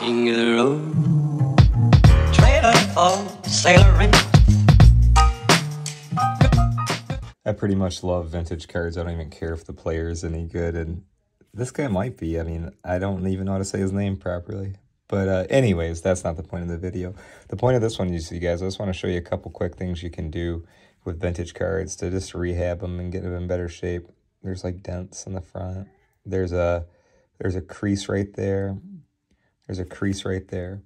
King of the road, trailer sailoring. I pretty much love vintage cards. I don't even care if the player is any good. And this guy might be. I mean, I don't even know how to say his name properly. But uh, anyways, that's not the point of the video. The point of this one is, you guys, I just want to show you a couple quick things you can do with vintage cards to just rehab them and get them in better shape. There's like dents in the front. There's a there's a crease right there. There's a crease right there.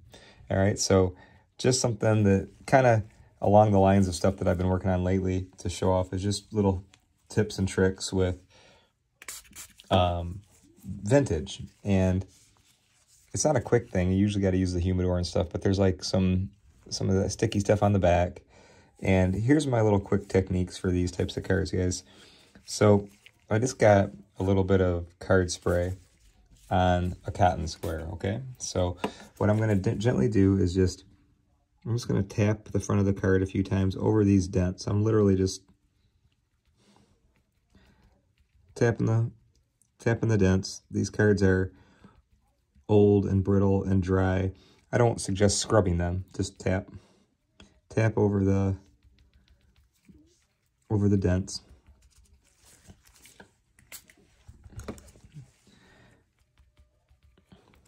All right, so just something that kind of along the lines of stuff that I've been working on lately to show off is just little tips and tricks with um, vintage. And it's not a quick thing. You usually got to use the humidor and stuff, but there's like some some of that sticky stuff on the back. And here's my little quick techniques for these types of cards, guys. So I just got a little bit of card spray on a cotton square, okay? So what I'm going to gently do is just I'm just going to tap the front of the card a few times over these dents. I'm literally just tapping the tapping the dents. These cards are old and brittle and dry. I don't suggest scrubbing them. Just tap tap over the over the dents.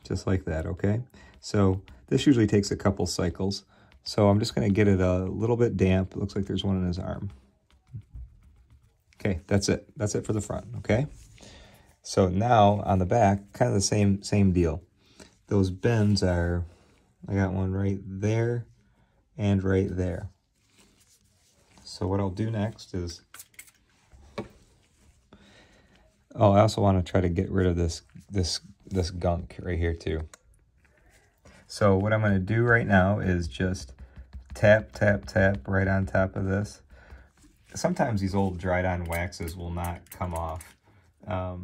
Just like that, okay? So this usually takes a couple cycles. So I'm just to get it a little bit damp. It looks like there's one in his arm. Okay, that's it. That's it for the front, okay? So now on the back, kind of the same same deal. Those bends are, I got one right there and right there. So what I'll do next is, oh, I also want to try to get rid of this this this gunk right here too. So what I'm going to do right now is just tap, tap, tap right on top of this. Sometimes these old dried on waxes will not come off. Um,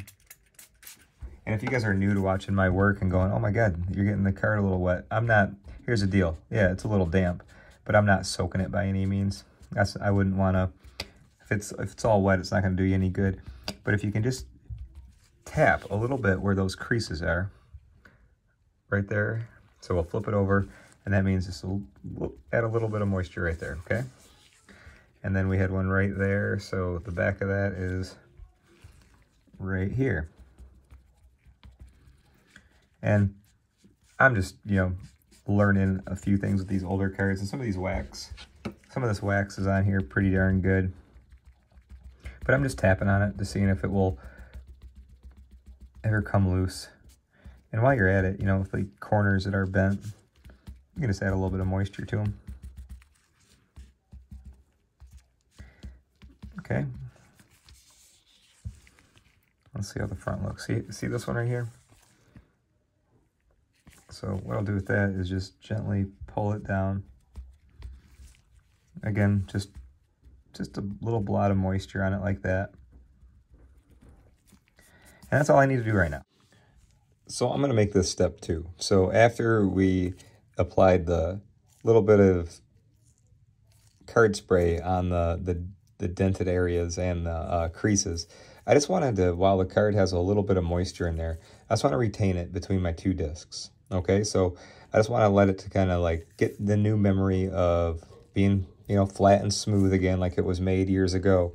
and if you guys are new to watching my work and going, oh my God, you're getting the card a little wet. I'm not, here's the deal. Yeah, it's a little damp, but I'm not soaking it by any means. That's, I wouldn't want to, if it's, if it's all wet, it's not going to do you any good. But if you can just tap a little bit where those creases are, right there, so we'll flip it over, and that means this will add a little bit of moisture right there, okay? And then we had one right there, so the back of that is right here. And I'm just, you know, learning a few things with these older cards, and some of these wax, some of this wax is on here pretty darn good. But I'm just tapping on it to see if it will ever come loose. And while you're at it, you know, with the corners that are bent, you can just add a little bit of moisture to them. Okay. Let's see how the front looks. See, see this one right here? So what I'll do with that is just gently pull it down. Again, just just a little blot of moisture on it like that. And that's all I need to do right now. So I'm going to make this step two. So after we applied the little bit of card spray on the, the, the dented areas and the uh, creases, I just wanted to, while the card has a little bit of moisture in there, I just want to retain it between my two discs. Okay, so I just want to let it to kind of like get the new memory of being, you know, flat and smooth again like it was made years ago.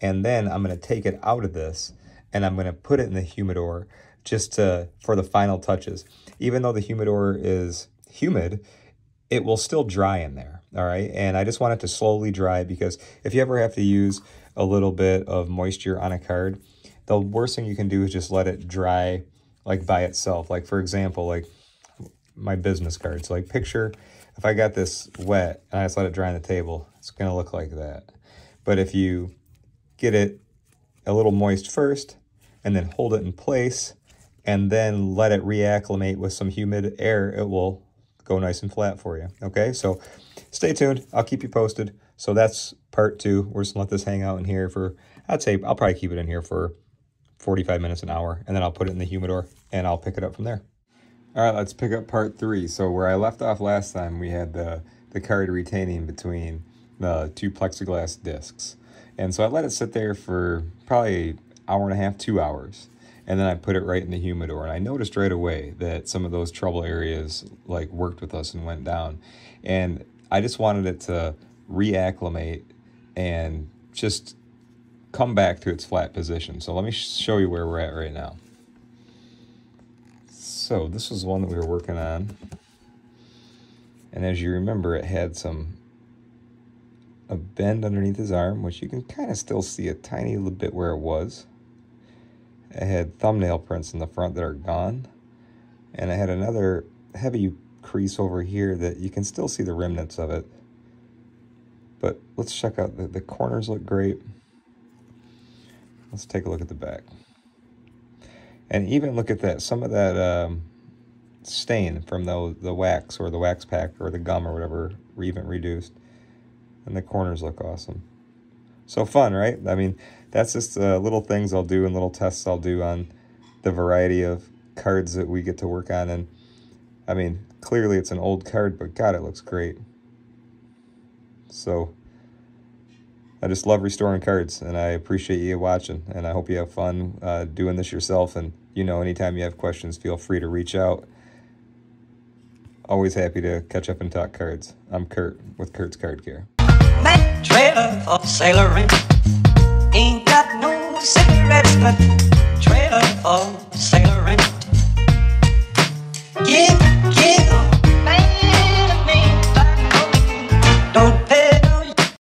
And then I'm going to take it out of this and I'm going to put it in the humidor just to for the final touches. Even though the humidor is humid, it will still dry in there, all right? And I just want it to slowly dry because if you ever have to use a little bit of moisture on a card, the worst thing you can do is just let it dry like by itself. Like for example, like my business cards, like picture if I got this wet and I just let it dry on the table, it's gonna look like that. But if you get it a little moist first and then hold it in place and then let it reacclimate with some humid air, it will go nice and flat for you. Okay, so stay tuned. I'll keep you posted. So that's part two. We're just gonna let this hang out in here for, I'd say, I'll probably keep it in here for 45 minutes, an hour, and then I'll put it in the humidor and I'll pick it up from there. All right, let's pick up part three. So where I left off last time, we had the, the card retaining between the two plexiglass discs. And so I let it sit there for probably hour and a half, two hours. and then I put it right in the humidor. And I noticed right away that some of those trouble areas like worked with us and went down. And I just wanted it to reacclimate and just come back to its flat position. So let me show you where we're at right now. So this was one that we were working on. And as you remember, it had some a bend underneath his arm, which you can kind of still see a tiny little bit where it was. It had thumbnail prints in the front that are gone. And I had another heavy crease over here that you can still see the remnants of it. But let's check out, the, the corners look great. Let's take a look at the back. And even look at that, some of that um, stain from the, the wax or the wax pack or the gum or whatever, even reduced. And the corners look awesome. So fun, right? I mean, that's just uh, little things I'll do and little tests I'll do on the variety of cards that we get to work on. And I mean, clearly it's an old card, but God, it looks great. So I just love restoring cards, and I appreciate you watching, and I hope you have fun uh, doing this yourself. And you know, anytime you have questions, feel free to reach out. Always happy to catch up and talk cards. I'm Kurt with Kurt's Card Care. Man, trailer for sailoring. Ain't got no cigarettes, but